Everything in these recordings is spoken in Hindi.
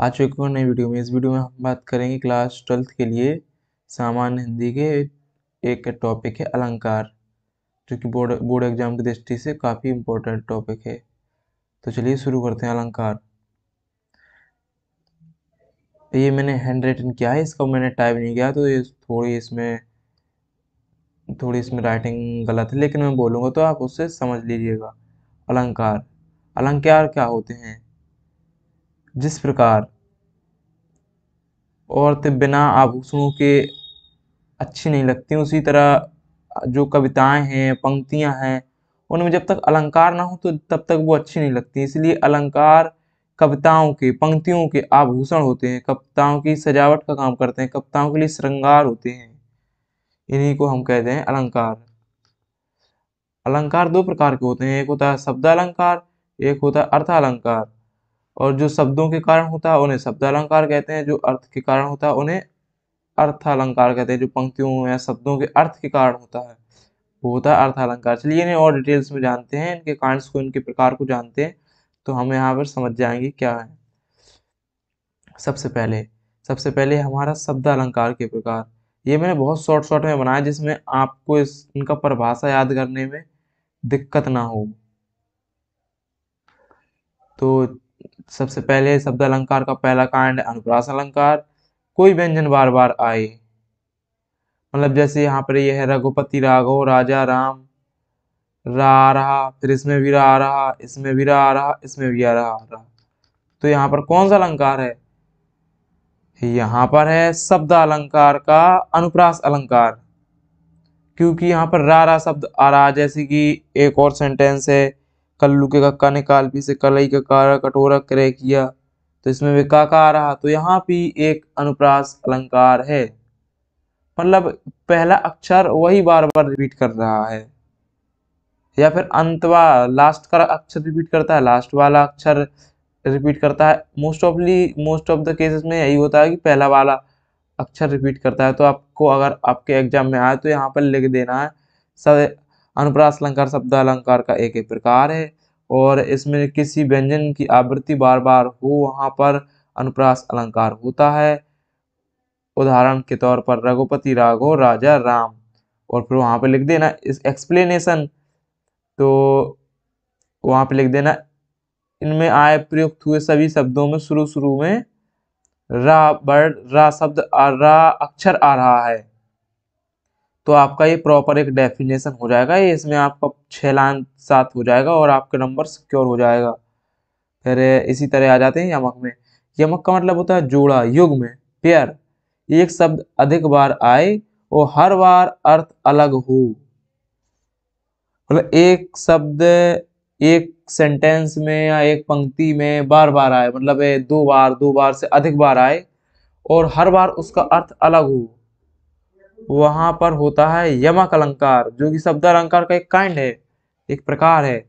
आज एक और नई वीडियो में। इस वीडियो में हम बात करेंगे क्लास ट्वेल्थ के लिए सामान्य हिंदी के एक टॉपिक है अलंकार, जो कि बोर्ड बोर्ड एग्ज़ाम की दृष्टि से काफ़ी इम्पोर्टेंट टॉपिक है। तो चलिए शुरू करते हैं अलंकार। ये मैंने हैंड राइटिंग किया है, इसका मैंने टाइप नहीं किया तो ये थोड़ी इसमें थोड़ी इसमें राइटिंग गलत है, लेकिन मैं बोलूँगा तो आप उससे समझ लीजिएगा। अलंकार। अलंकार क्या होते हैं? जिस प्रकार औरतें बिना आभूषणों के अच्छी नहीं लगती, उसी तरह जो कविताएँ हैं, पंक्तियाँ हैं, उनमें जब तक अलंकार ना हो तो तब तक वो अच्छी नहीं लगती। इसलिए अलंकार कविताओं के, पंक्तियों के आभूषण होते हैं, कविताओं की सजावट का काम करते हैं, कविताओं के लिए श्रृंगार होते हैं। इन्हीं को हम कहते हैं अलंकार। अलंकार दो प्रकार के होते हैं, एक होता है शब्द अलंकार एक होता है अर्थ अलंकार और जो शब्दों के कारण होता है, उन्हें शब्द अलंकार कहते हैं, जो अर्थ के कारण होता है, उन्हें अर्थ अलंकार कहते हैं, जो पंक्तियों या शब्दों के अर्थ के कारण होता है, वो होता है अर्थ अलंकार चलिए इन्हें और डिटेल्स में जानते हैं, इनके कांड्स को, इनके प्रकार को जानते हैं तो हम यहाँ पर समझ जाएँगे क्या है। सबसे पहले सबसे पहले हमारा शब्द अलंकार के प्रकार। ये मैंने बहुत शॉर्ट शॉर्ट में बनाया, जिसमें आपको इस, इनका परिभाषा याद करने में दिक्कत ना हो। तो सबसे पहले शब्द अलंकार का पहला कांड अनुप्रास अलंकार। कोई व्यंजन बार बार आए। मतलब जैसे यहाँ पर यह है, रघुपति राघव, राजा राम। रा आ रहा, फिर इसमें भी रा रहा, इसमें भी रा रहा, इसमें भी आ रहा। आ रहा तो यहाँ पर कौन सा अलंकार है? यहाँ पर है शब्द अलंकार का अनुप्रास अलंकार। क्योंकि यहाँ पर रा रा शब्द आ रहा, जैसे कि एक और सेंटेंस है कल्लू के कक्का ने कालपी से कलई का कारा कटोरा क्रय किया तो इसमें भी काका आ रहा तो यहाँ भी एक अनुप्रास अलंकार है। मतलब पहला अक्षर वही बार बार रिपीट कर रहा है। या फिर अंतवा लास्ट का अक्षर रिपीट करता है लास्ट वाला अक्षर रिपीट करता है। मोस्ट ऑफली मोस्ट ऑफ़ द केसेस में यही होता है कि पहला वाला अक्षर रिपीट करता है। तो आपको अगर आपके एग्ज़ाम में आए तो यहाँ पर लिख देना है सब अनुप्रास अलंकार शब्द अलंकार का एक एक प्रकार है और इसमें किसी व्यंजन की आवृत्ति बार बार हो, वहाँ पर अनुप्रास अलंकार होता है। उदाहरण के तौर पर रघुपति राघो, राजा राम। और फिर वहाँ पे लिख देना इस एक्सप्लेनेशन तो वहाँ पे लिख देना, इनमें आए प्रयुक्त हुए सभी शब्दों में शुरू शुरू में रा वर्ड रा शब्द रा, अक्षर आ रहा है। तो आपका ये प्रॉपर एक डेफिनेशन हो जाएगा, ये इसमें आपका छः लाइन सात हो जाएगा और आपका नंबर सिक्योर हो जाएगा। फिर इसी तरह आ जाते हैं यमक में। यमक का मतलब होता है जोड़ा, युग में पेयर एक शब्द अधिक बार आए और हर बार अर्थ अलग हो। मतलब एक शब्द एक सेंटेंस में या एक पंक्ति में बार बार आए मतलब दो बार दो बार से अधिक बार आए और हर बार उसका अर्थ अलग हो। वहाँ पर होता है यमक अलंकार, जो कि शब्द अलंकार का एक काइंड है, एक प्रकार है।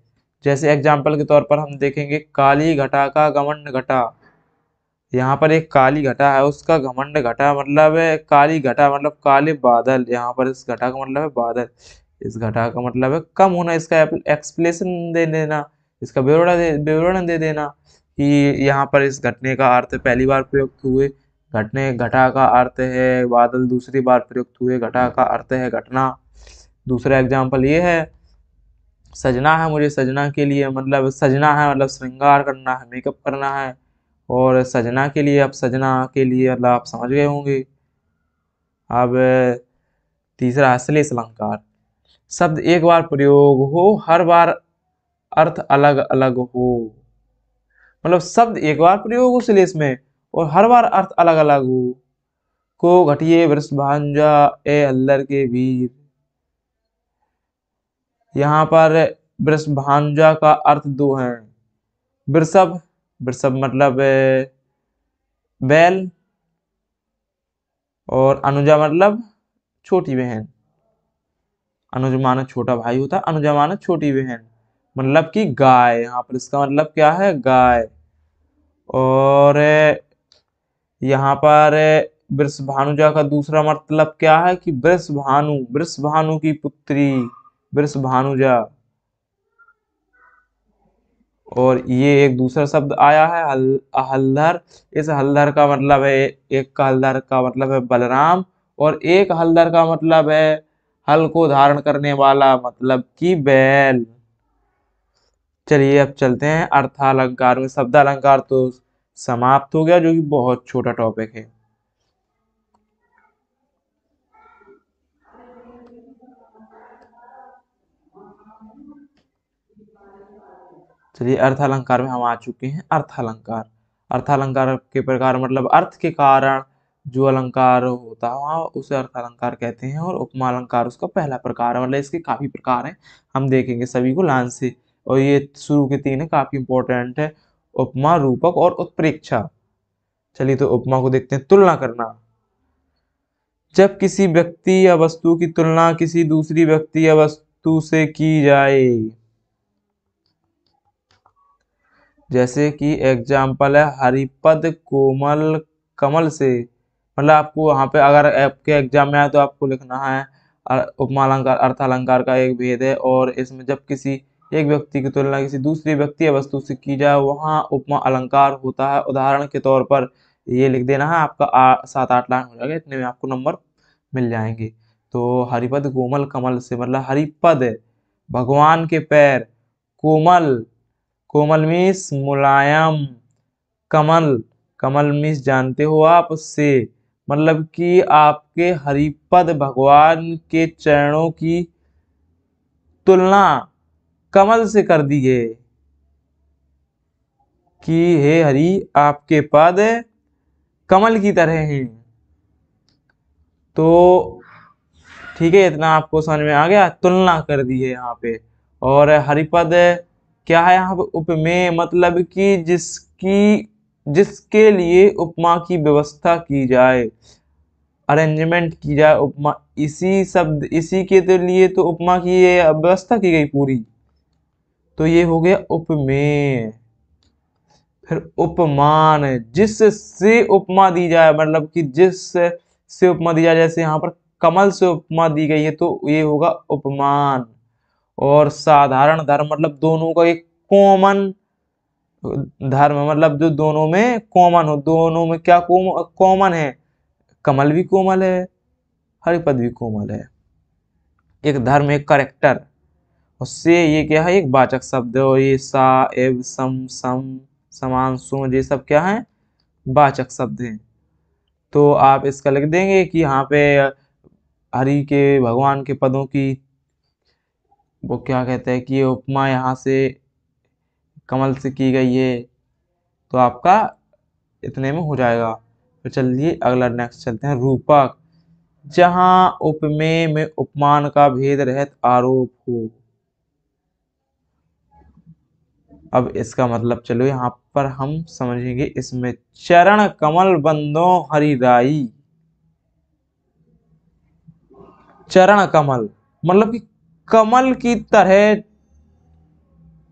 जैसे एग्ज़ाम्पल के तौर पर हम देखेंगे काली घटा का घमंड घटा। यहाँ पर एक काली घटा है, उसका घमंड घटा मतलब है काली घटा मतलब काले बादल। यहाँ पर इस घटा का मतलब है बादल। इस घटा का मतलब है कम होना, इसका एक्सप्लेशन दे देना, इसका विवरण दे विवरण दे देना कि यहाँ पर इस घटने का अर्थ पहली बार प्रयुक्त हुए। घटने, घटा का अर्थ है बादल दूसरी बार प्रयुक्त हुए, घटा का अर्थ है घटना। दूसरा एग्ज़ाम्पल ये है, सजना है मुझे सजना के लिए मतलब सजना है मतलब श्रृंगार करना है मेकअप करना है, और सजना के लिए, अब सजना के लिए मतलब आप समझ गए होंगे। अब तीसरा श्लेष अलंकार शब्द एक बार प्रयोग हो, हर बार अर्थ अलग अलग हो। मतलब शब्द एक बार प्रयोग हो, श्लेष में और हर बार अर्थ अलग अलग हो। को घटिए वृष भांजा, ए अल्लर के वीर। यहाँ पर वृष भांजा का अर्थ दो हैं। वृषभ वृषभ मतलब बैल। और अनुजा मतलब छोटी बहन। अनुज माना छोटा भाई होता, अनुजा माना छोटी बहन। मतलब कि गाय, यहाँ पर इसका मतलब क्या है? गाय। और यहाँ पर वृषभानुजा का दूसरा मतलब क्या है कि वृषभानु वृषभानु की पुत्री वृषभानुजा और ये एक दूसरा शब्द आया है, हल, हलधर। इस हलधर का मतलब है, एक का हलधर का मतलब है बलराम और एक हलधर का मतलब है, हल को धारण करने वाला मतलब कि बैल। चलिए अब चलते हैं, अर्थालंकार में, शब्दालंकार तो समाप्त हो गया, जो कि बहुत छोटा टॉपिक है। चलिए, अर्थालंकार में हम आ चुके हैं। अर्थालंकार। अर्थालंकार के प्रकार मतलब अर्थ के कारण जो अलंकार होता है, वहाँ उसे अर्थालंकार कहते हैं और उपमा अलंकार उसका पहला प्रकार है। मतलब इसके काफ़ी प्रकार हैं। हम देखेंगे सभी को लान से। और ये शुरू के तीन है, काफ़ी इंपॉर्टेंट है। उपमा रूपक और उत्प्रेक्षा। चलिए तो उपमा को देखते हैं, तुलना करना। जब किसी व्यक्ति या वस्तु की तुलना किसी दूसरी व्यक्ति या वस्तु से की जाए, जैसे कि एग्ज़ाम्पल है हरिपद कोमल कमल से मतलब आपको वहाँ पे अगर आपके एग्ज़ाम में आए तो आपको लिखना है उपमा अलंकार, अर्थ अलंकार का एक भेद है और इसमें जब किसी एक व्यक्ति की तुलना किसी दूसरी व्यक्ति या वस्तु से की जाए, वहाँ उपमा अलंकार होता है। उदाहरण के तौर पर ये लिख देना है, आपका सात आठ लाइन हो जाएगा, इतने में आपको नंबर मिल जाएँगे। तो हरिपद कोमल कमल से मतलब हरिपद, भगवान के पैर, कोमल कोमल मीस मुलायम, कमल कमल मीस जानते हो आप उससे मतलब कि आपके हरिपद भगवान के चरणों की तुलना कमल से कर दी है कि हे हरि, आपके पद कमल की तरह हैं। तो ठीक है, इतना आपको समझ में आ गया, तुलना कर दी है यहाँ पे। और हरिपद क्या है यहाँ पे उपमेय मतलब कि जिसकी, जिसके लिए उपमा की व्यवस्था की जाए अरेंजमेंट की जाए उपमा, इसी शब्द, इसी के तो लिए तो उपमा की व्यवस्था की गई पूरी। तो ये हो गया उपमेय। फिर उपमान, जिससे उपमा दी जाए मतलब कि जिस से उपमा दी जाए, जैसे यहाँ पर कमल से उपमा दी गई है तो ये होगा उपमान। और साधारण धर्म मतलब दोनों का एक कॉमन धर्म मतलब जो दोनों में कॉमन हो, दोनों में क्या कॉमन है? कमल भी कोमल है, हरिपद भी कोमल है। एक धर्म, एक करेक्टर। उससे ये क्या है? एक वाचक शब्द है, और ये सा, एव, सम सम, समान, सुम, ये सब क्या है? वाचक शब्द हैं। तो आप इसका लिख देंगे कि यहाँ पे हरि के, भगवान के पदों की, वो क्या कहते हैं कि ये उपमा यहाँ से कमल से की गई है तो आपका इतने में हो जाएगा। तो चलिए अगला नेक्स्ट चलते हैं, रूपक। जहाँ उपमेय में उपमान का भेद रहत आरोप हो अब इसका मतलब चलो यहाँ पर हम समझेंगे इसमें चरण कमल बंदो हरिराई चरण कमल मतलब कि कमल की तरह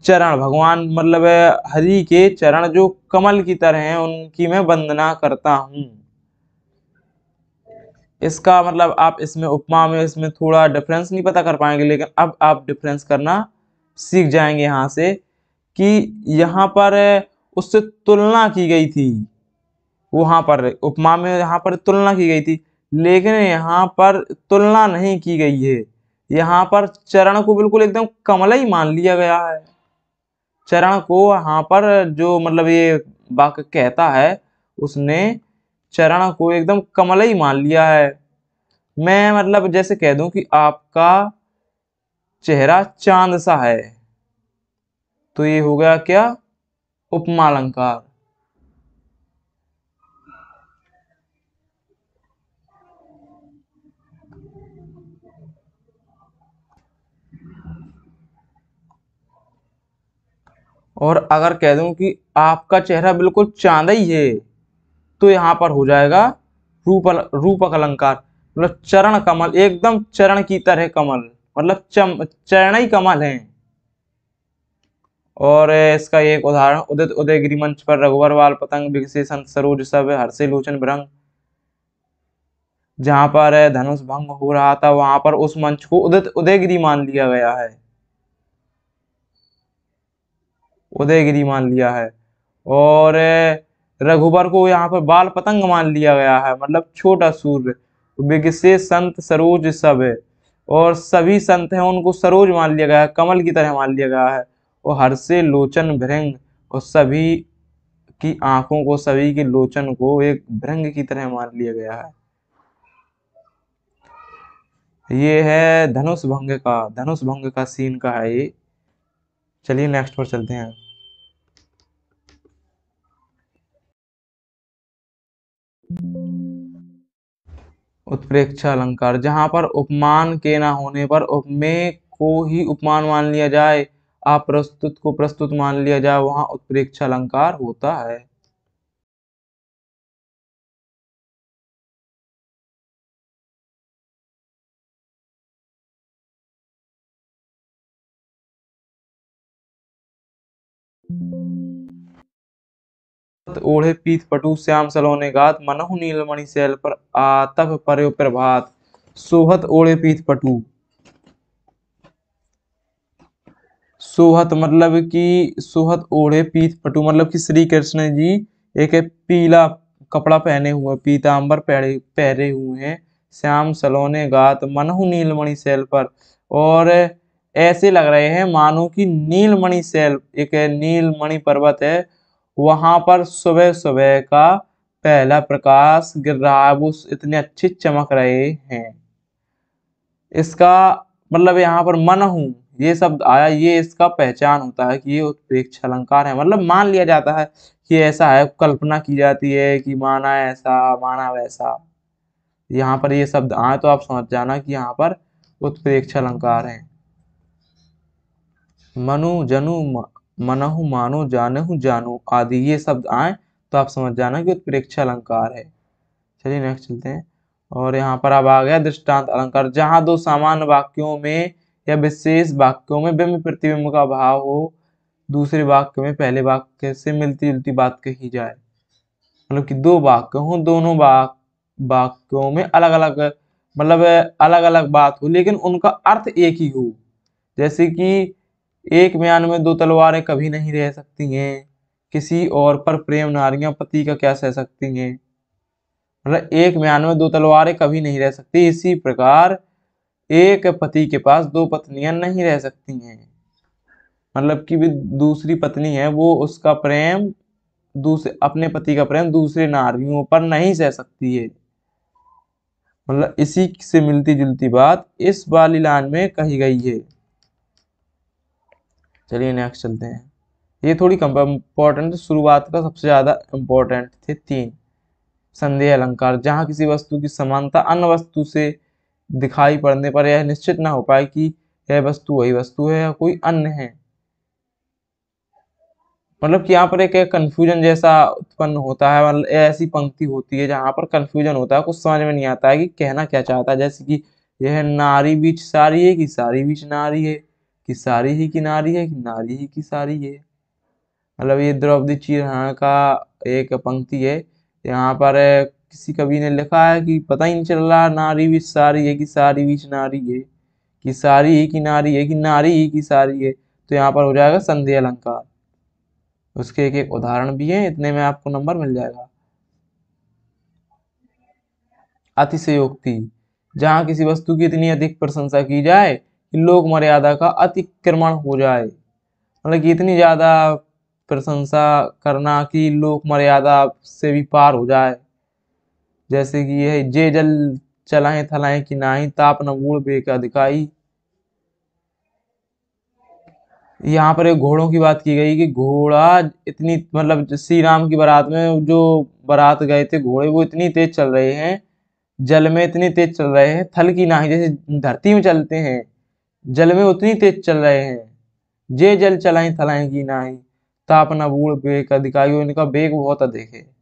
चरण, भगवान मतलब हरि के चरण जो कमल की तरह हैं, उनकी मैं वंदना करता हूँ। इसका मतलब आप इसमें उपमा में इसमें थोड़ा डिफरेंस नहीं पता कर पाएँगे, लेकिन अब आप डिफरेंस करना सीख जाएँगे यहाँ से। कि यहाँ पर उससे तुलना की गई थी। वहाँ पर, उपमा में यहाँ पर तुलना की गई थी, लेकिन यहाँ पर तुलना नहीं की गई है। यहाँ पर चरण को बिल्कुल एकदम कमला ही मान लिया गया है। चरण को यहाँ पर जो मतलब ये वाक्य कहता है, उसने चरण को एकदम कमल ही मान लिया है। मैं मतलब जैसे कह दूँ कि आपका चेहरा चाँद सा है। तो ये हो गया क्या? उपमा अलंकार और अगर कह दूँ कि आपका चेहरा बिल्कुल चांदा ही है तो यहाँ पर हो जाएगा रूप रूपक अलंकार। मतलब चरण कमल, एकदम चरण की तरह कमल। मतलब चम चरण ही कमल है। और इसका एक उदाहरण, उदित उदयगिरी मंच पर रघुवर वाल पतंग विशेषण सरोज सब हर्षे लोचन भ्रंग। जहाँ पर धनुष भंग हो रहा था, वहाँ पर उस मंच को उदित उदयगिरी मान लिया गया है। उदयगिरी मान लिया है। और रघुबर को यहाँ पर बाल पतंग मान लिया गया है मतलब छोटा सूर्य। विशेष संत सरोज सब है और सभी संत हैं, उनको सरोज मान लिया गया है, कमल की तरह मान लिया गया है। और हर से लोचन भृंग और सभी की आँखों को, सभी के लोचन को एक भृंग की तरह मान लिया गया है। ये है धनुष भंग का, धनुष भंग का सीन का है ये। चलिए नेक्स्ट पर चलते हैं। उत्प्रेक्षा अलंकार, जहाँ पर उपमान के ना होने पर उपमेय को ही उपमान मान लिया जाए। अप्रस्तुत को प्रस्तुत मान लिया जाए, वहाँ उत्प्रेक्षा अलंकार होता है। ओढ़े पीत पटु श्याम सलोने गात, मनहु नीलमणि शैल पर आतप पर प्रभात। सोहत ओढ़े पीत पटु। सोहत मतलब कि सोहत ओढ़े पीत पटु मतलब कि श्री कृष्ण जी, एक पीला कपड़ा पहने हुए पीताम्बर पहरे पहरे हुए हैं, श्याम सलोने गात, मनहु नीलमणि शैल पर। और ऐसे लग रहे हैं मानो कि नीलमणि शैल, एक नीलमणि पर्वत है, वहाँ पर सुबह सुबह का पहला प्रकाश गिर रहा है वो इतने अच्छे चमक रहे हैं। इसका मतलब यहाँ पर मन ये शब्द आया, ये इसका पहचान होता है कि ये उत्प्रेक्ष अलंकार है। मतलब मान लिया जाता है कि ऐसा है, कल्पना की जाती है कि माना ऐसा, माना वैसा। यहाँ पर ये शब्द आए तो आप समझ जाना कि यहाँ पर उत्प्रेक्ष अलंकार है। मनु, जनु मनहु, मानो, जानहु, जानो आदि ये शब्द आए तो आप समझ जाना कि उत्प्रेक्ष अलंकार है। चलिए नेक्स्ट चलते हैं। और यहाँ पर अब आ गया दृष्टांत अलंकार। जहाँ दो सामान्य वाक्यों में या विशेष वाक्यों में बिंब प्रतिबिंब का भाव हो, दूसरे वाक्य में पहले वाक्य से मिलती जुलती बात कही जाए। मतलब कि दो वाक्य हो, दोनों वाक्यों में अलग अलग मतलब अलग अलग बात हो, लेकिन उनका अर्थ एक ही हो। जैसे कि एक म्यान में दो तलवारें कभी नहीं रह सकती हैं, किसी और पर प्रेम नारियाँ पति का क्या सह सकती हैं? मतलब एक म्यान में दो तलवारें कभी नहीं रह सकती, इसी प्रकार एक पति के पास दो पत्नियाँ नहीं रह सकती हैं। मतलब कि भी दूसरी पत्नी है, वो उसका प्रेम, दूसरे, अपने पति का प्रेम दूसरे नारियों पर नहीं सह सकती है। मतलब इसी से मिलती जुलती बात इस वाली लाइन में कही गई है। चलिए नेक्स्ट चलते हैं। ये थोड़ी कम इम्पोर्टेंट शुरुआत का सबसे ज़्यादा इम्पोर्टेंट थे तीन। संदेह अलंकार, जहाँ किसी वस्तु की समानता अन्य वस्तु से दिखाई पड़ने पर यह निश्चित ना हो पाए कि यह वस्तु वही वस्तु है या कोई अन्य है। मतलब कि यहाँ पर एक कंफ्यूजन जैसा उत्पन्न होता है मतलब ऐसी पंक्ति होती है जहाँ पर कंफ्यूजन होता है, कुछ समझ में नहीं आता है कि कहना क्या चाहता है। जैसे कि यह नारी बीच सारी है कि सारी बीच नारी है, कि सारी ही की नारी है, कि नारी ही की सारी है। मतलब ये द्रौपदी चिरहरण का एक पंक्ति है, यहाँ पर किसी कवि ने लिखा है कि पता ही नहीं चल रहा, नारी भी सारी है कि सारी बीच नारी है, कि सारी ही की नारी है, कि नारी ही की सारी है। तो यहाँ पर हो जाएगा संधि अलंकार। उसके एक एक उदाहरण भी है, इतने में आपको नंबर मिल जाएगा। अतिशयोक्ति। जहाँ किसी वस्तु की इतनी अधिक प्रशंसा की जाए कि लोक मर्यादा का अतिक्रमण हो जाए। मतलब कि इतनी ज़्यादा प्रशंसा करना कि लोक मर्यादा से भी पार हो जाए। जैसे कि यह जे जल चलाएँ, थलाएँ, कि नाही ताप न बूढ़ बेका दिखाई यहाँ पर एक घोड़ों की बात की गई कि घोड़ा इतनी मतलब श्री राम की बारात में जो बारात गए थे घोड़े, वो इतनी तेज चल रहे हैं, जल में इतनी तेज चल रहे हैं, थल की नाही जैसे धरती में चलते हैं, जल में उतनी तेज चल रहे हैं। जे जल चलाएँ, थलाएँ, की नाही तापना बूढ़ बेग इनका बेग बहुत अधिक है।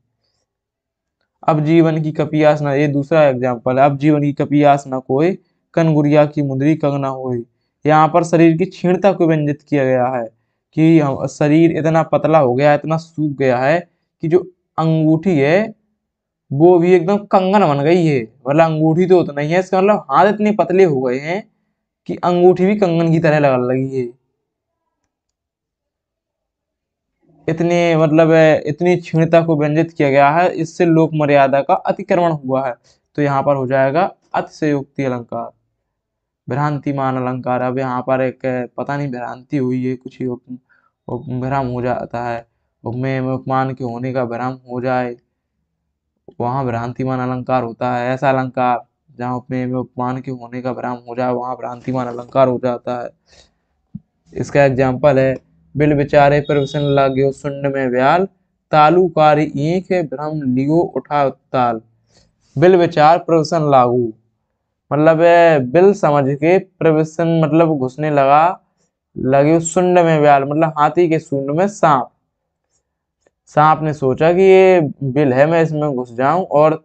अब जीवन की कपियास न, ये दूसरा एग्ज़ाम्पल है। अब जीवन की कपियास न कोई कनगुरिया की मुद्री कंगना हो यहाँ पर शरीर की क्षीणता को व्यंजित किया गया है कि शरीर इतना पतला हो गया, इतना सूख गया है कि जो अंगूठी है, वो भी एकदम कंगन बन गई है। मतलब अंगूठी तो उतना ही है, इसका मतलब हाथ इतने पतले हो गए हैं कि अंगूठी भी कंगन की तरह लगने लगी है। इतने मतलब इतनी क्षीणता को व्यंजित किया गया है, इससे लोक मर्यादा का अतिक्रमण हुआ है। तो यहाँ पर हो जाएगा अतिशयोक्ति अलंकार भ्रांतिमान अलंकार। अब यहाँ पर एक, पता नहीं, भ्रांति हुई है, कुछ ही भ्रम हो जाता है। उपमेय उपमान के होने का भ्रम हो जाए, वहाँ भ्रांतिमान अलंकार होता है, ऐसा अलंकार, जहाँ उपमेय उपमान के होने का भ्रम हो जाए, वहाँ भ्रांतिमान अलंकार हो जाता है। इसका एग्ज़ाम्पल है बिल विचारे प्रवसन लाग्यो, सुंड में व्याल। तालुकारी ईख भ्रम लियो उठा ताल बिल विचार प्रवसन लागू। मतलब बिल समझ के प्रवसन मतलब घुसने लगा। लगे सुंड में व्याल मतलब हाथी के सुंड में सांप। सांप ने सोचा कि ये बिल है, मैं इसमें घुस जाऊँ और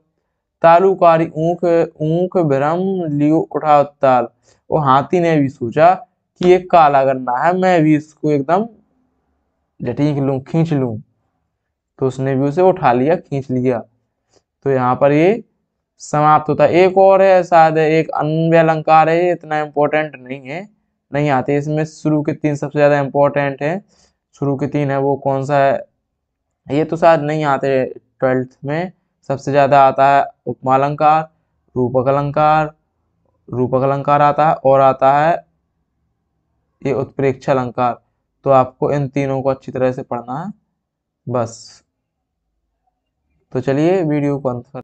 तालुकारी ऊख ऊख भ्रम लियो उठा ताल वो हाथी ने भी सोचा कि ये काला करना है, मैं भी इसको एकदम झटीक लूँ, खींच लूँ। तो उसने भी उसे उठा लिया, खींच लिया। तो यहाँ पर ये समाप्त होता है। एक और है, शायद एक अन्य अलंकार है इतना इम्पोर्टेंट नहीं है, नहीं आते इसमें शुरू के तीन सबसे ज़्यादा इम्पोर्टेंट है। शुरू के तीन है, वो कौन सा है? ये तो शायद नहीं आते ट्वेल्थ में सबसे ज़्यादा आता है उपमा अलंकार, रूपक अलंकार रूपक अलंकार आता है, और आता है ये उत्प्रेक्ष अलंकार। तो आपको इन तीनों को अच्छी तरह से पढ़ना है। बस। तो चलिए वीडियो को अंत